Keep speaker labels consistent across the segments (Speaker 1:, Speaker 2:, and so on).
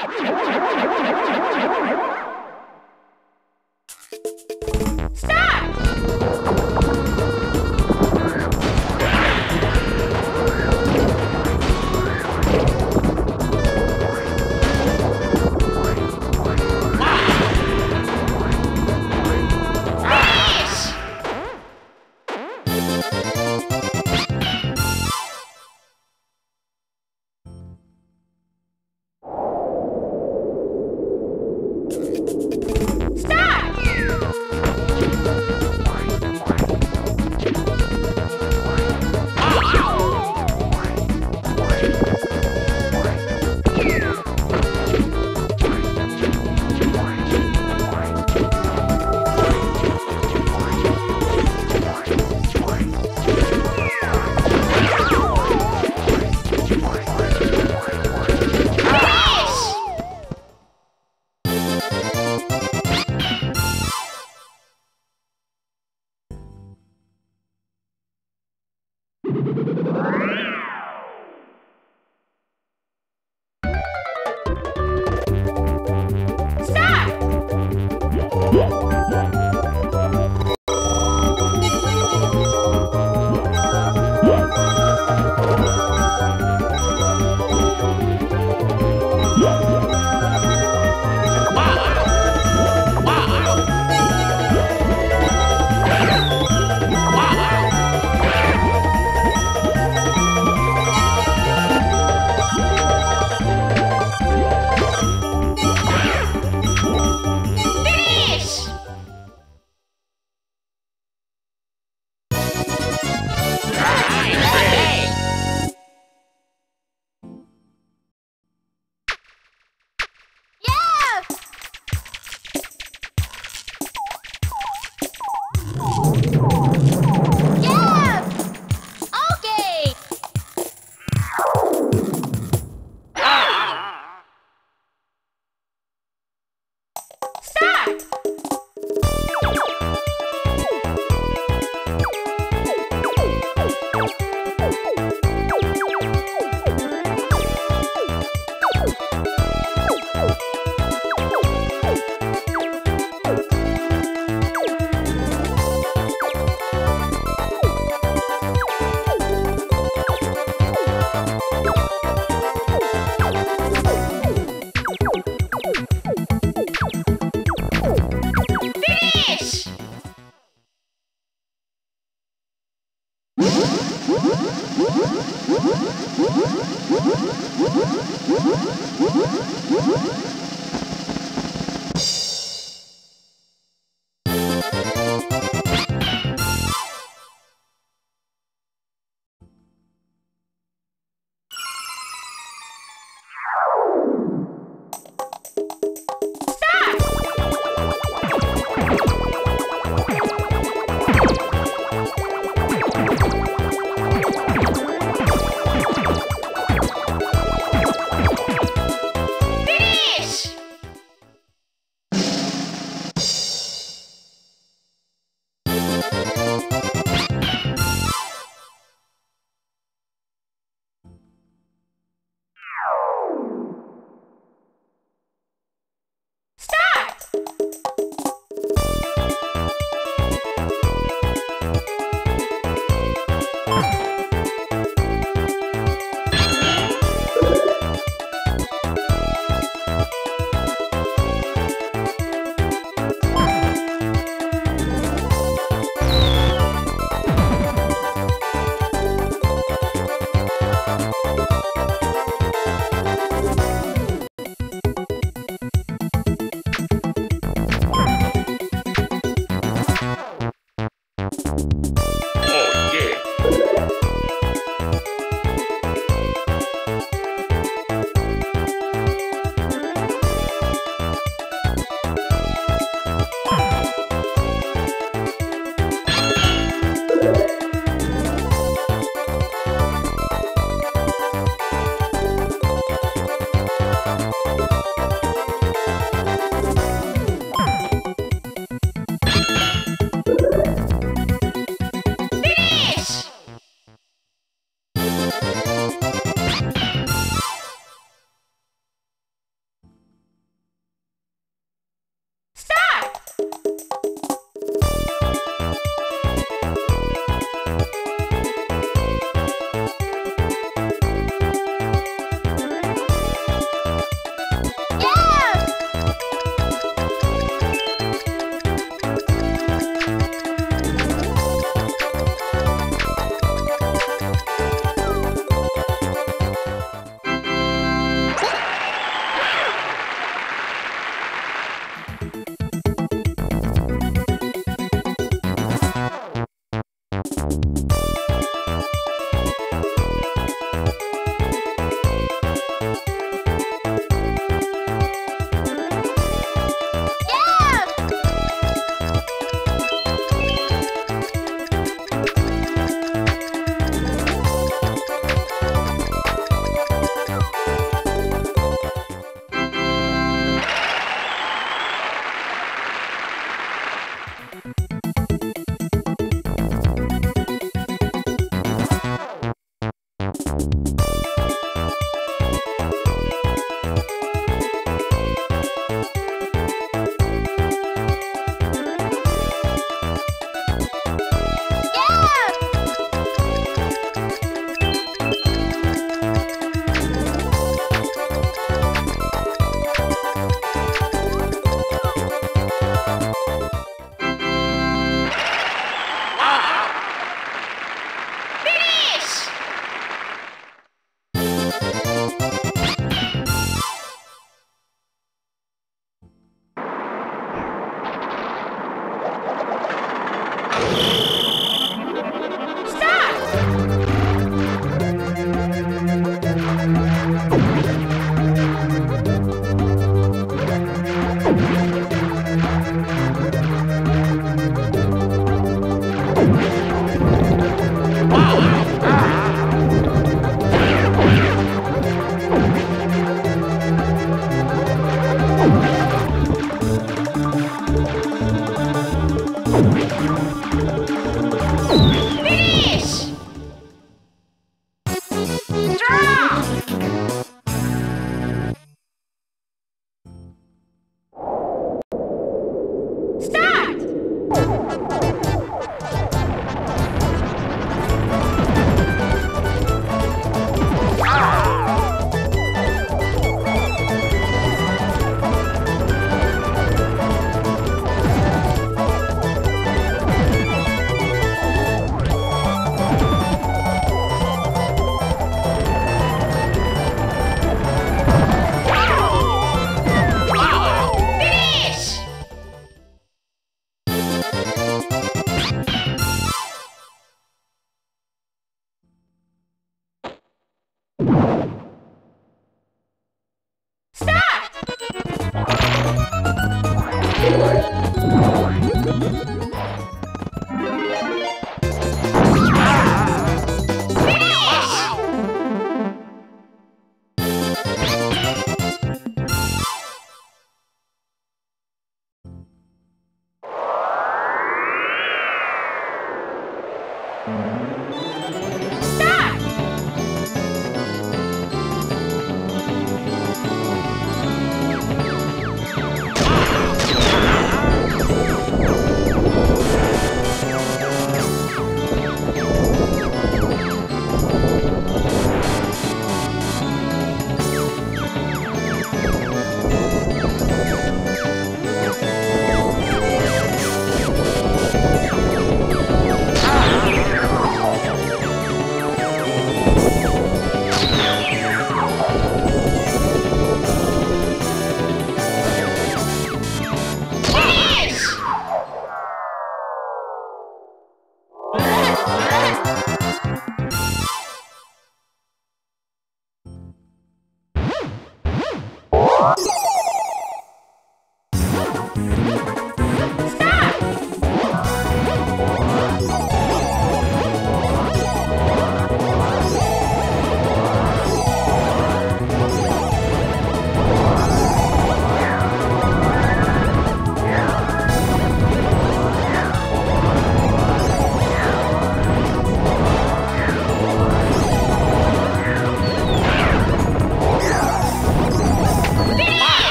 Speaker 1: Oh, my God. Música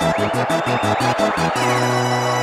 Speaker 1: Thank you.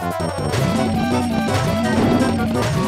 Speaker 1: Thank you.